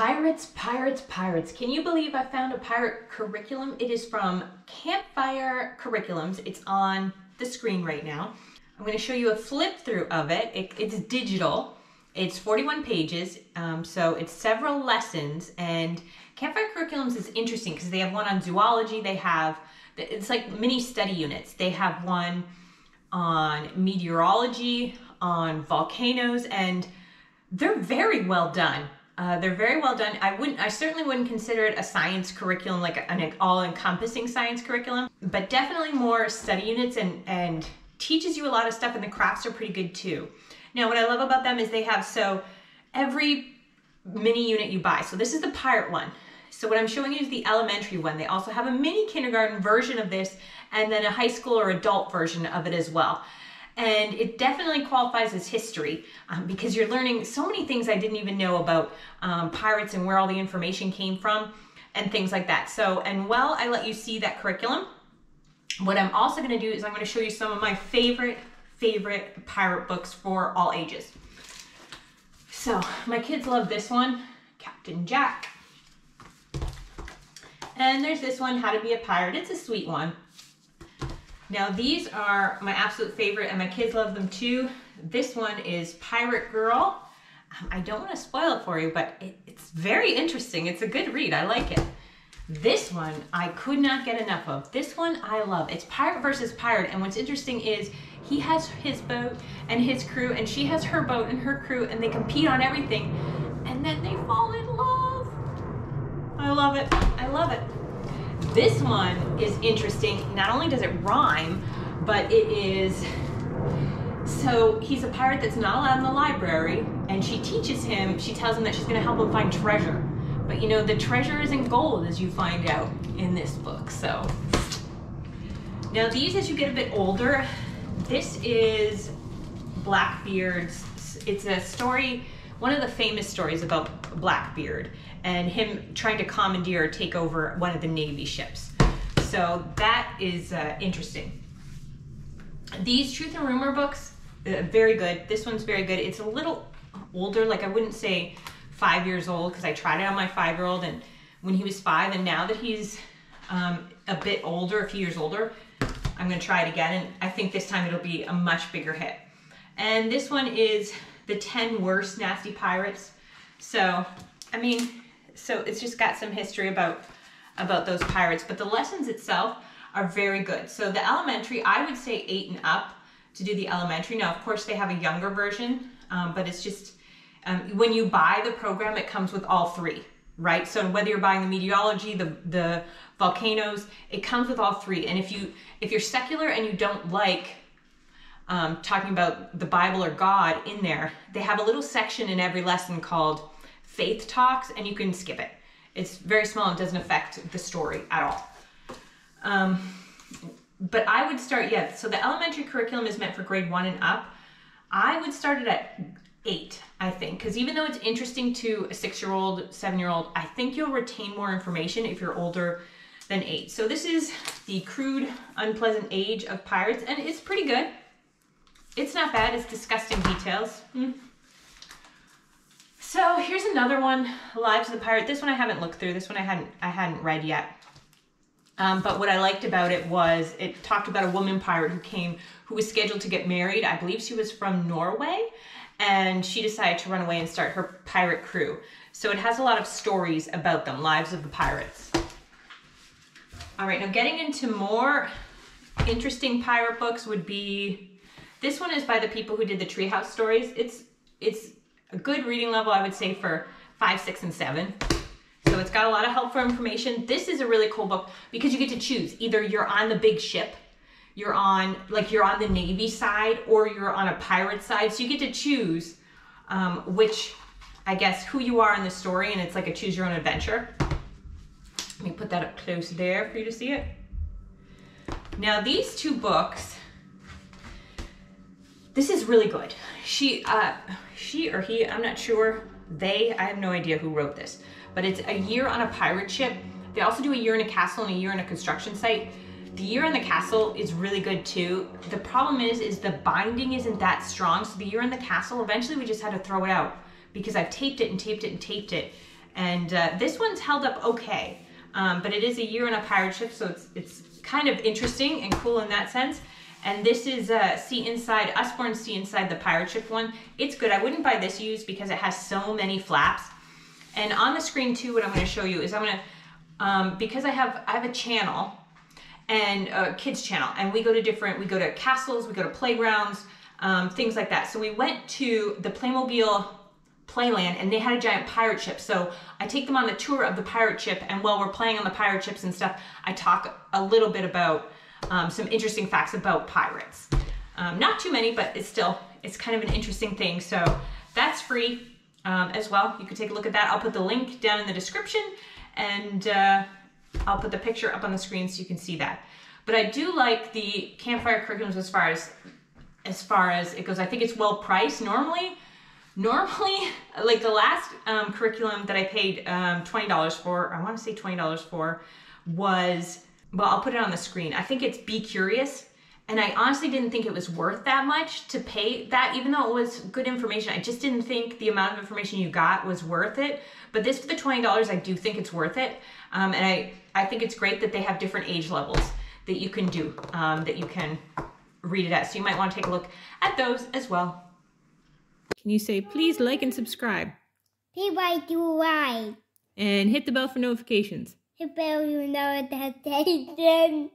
Pirates, pirates, pirates. Can you believe I found a pirate curriculum? It is from Campfire Curriculums. It's on the screen right now. I'm going to show you a flip through of it. it it's digital. It's 41 pages, um, so it's several lessons. And Campfire Curriculums is interesting because they have one on zoology. They have, it's like mini study units. They have one on meteorology, on volcanoes, and they're very well done. Uh, they're very well done. I wouldn't, I certainly wouldn't consider it a science curriculum, like an all-encompassing science curriculum, but definitely more study units and and teaches you a lot of stuff. And the crafts are pretty good too. Now, what I love about them is they have so every mini unit you buy. So this is the pirate one. So what I'm showing you is the elementary one. They also have a mini kindergarten version of this and then a high school or adult version of it as well and it definitely qualifies as history um, because you're learning so many things I didn't even know about um, pirates and where all the information came from and things like that. So, and while I let you see that curriculum, what I'm also going to do is I'm going to show you some of my favorite, favorite pirate books for all ages. So, my kids love this one, Captain Jack. And there's this one, How to Be a Pirate. It's a sweet one. Now these are my absolute favorite and my kids love them too. This one is Pirate Girl. Um, I don't want to spoil it for you, but it, it's very interesting. It's a good read. I like it. This one I could not get enough of. This one I love. It's pirate versus pirate. And what's interesting is he has his boat and his crew and she has her boat and her crew and they compete on everything. And then they fall in love. I love it. I love it. This one is interesting. Not only does it rhyme, but it is so he's a pirate that's not allowed in the library, and she teaches him, she tells him that she's gonna help him find treasure. But you know, the treasure isn't gold, as you find out in this book. So now these, as you get a bit older, this is Blackbeard's, it's a story, one of the famous stories about Blackbeard and him trying to commandeer or take over one of the Navy ships. So that is uh, interesting. These Truth and Rumor books, uh, very good. This one's very good. It's a little older, like I wouldn't say five years old because I tried it on my five-year-old and when he was five and now that he's um, a bit older, a few years older, I'm gonna try it again and I think this time it'll be a much bigger hit. And this one is the 10 worst nasty pirates. So, I mean, so it's just got some history about about those pirates, but the lessons itself are very good. So the elementary, I would say eight and up to do the elementary. Now, of course, they have a younger version, um, but it's just um, when you buy the program, it comes with all three, right? So whether you're buying the meteorology, the the volcanoes, it comes with all three. And if you if you're secular and you don't like um, talking about the Bible or God in there, they have a little section in every lesson called faith talks and you can skip it. It's very small and doesn't affect the story at all. Um, but I would start, yeah, so the elementary curriculum is meant for grade one and up. I would start it at eight, I think, because even though it's interesting to a six year old, seven year old, I think you'll retain more information if you're older than eight. So this is the crude, unpleasant age of pirates, and it's pretty good. It's not bad, it's disgusting details. Mm. So here's another one, Lives of the Pirate. This one I haven't looked through. This one I hadn't I hadn't read yet. Um, but what I liked about it was it talked about a woman pirate who came, who was scheduled to get married. I believe she was from Norway, and she decided to run away and start her pirate crew. So it has a lot of stories about them, lives of the pirates. All right, now getting into more interesting pirate books would be, this one is by the people who did the Treehouse stories. It's it's a good reading level, I would say, for five, six, and seven. So it's got a lot of helpful information. This is a really cool book because you get to choose. Either you're on the big ship, you're on, like you're on the Navy side, or you're on a pirate side. So you get to choose um, which, I guess, who you are in the story, and it's like a choose your own adventure. Let me put that up close there for you to see it. Now these two books, this is really good. She, uh, she or he, I'm not sure, they, I have no idea who wrote this, but it's a year on a pirate ship. They also do a year in a castle and a year in a construction site. The year in the castle is really good too. The problem is, is the binding isn't that strong. So the year in the castle, eventually we just had to throw it out because I've taped it and taped it and taped it. And uh, this one's held up okay, um, but it is a year on a pirate ship, so it's, it's kind of interesting and cool in that sense. And this is uh, See Inside, Usborne See Inside the pirate ship one. It's good. I wouldn't buy this used because it has so many flaps. And on the screen too, what I'm gonna show you is I'm gonna, um, because I have, I have a channel and a kids channel and we go to different, we go to castles, we go to playgrounds, um, things like that. So we went to the Playmobil Playland and they had a giant pirate ship. So I take them on the tour of the pirate ship and while we're playing on the pirate ships and stuff, I talk a little bit about um, some interesting facts about pirates. Um, not too many, but it's still, it's kind of an interesting thing. So that's free um, as well. You could take a look at that. I'll put the link down in the description and uh, I'll put the picture up on the screen so you can see that. But I do like the campfire curriculums as far as as far as it goes. I think it's well priced. Normally, normally, like the last um, curriculum that I paid um, $20 for, I want to say $20 for, was, well, I'll put it on the screen. I think it's Be Curious. And I honestly didn't think it was worth that much to pay that, even though it was good information. I just didn't think the amount of information you got was worth it. But this for the $20, I do think it's worth it. Um, and I, I think it's great that they have different age levels that you can do, um, that you can read it at. So you might want to take a look at those as well. Can you say, please like and subscribe? Please like do right. And hit the bell for notifications. Bell you notification.